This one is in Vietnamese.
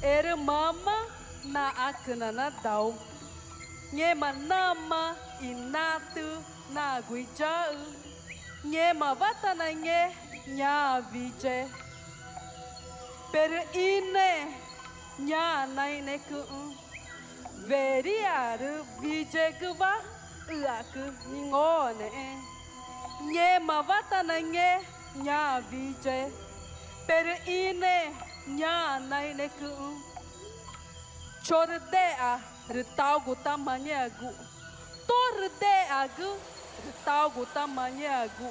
Pero mama na akana na dau Nghe mà nama inatu na guijau. Nghe mà vata na nghe nya vije. Pero ine nya na ine ku. Veriaru vije kuva uaku ningone Nghe mà vata na nghe nya vije. Pero ine nya nai ne ku chorde a ritau gu torde a gu ritau gu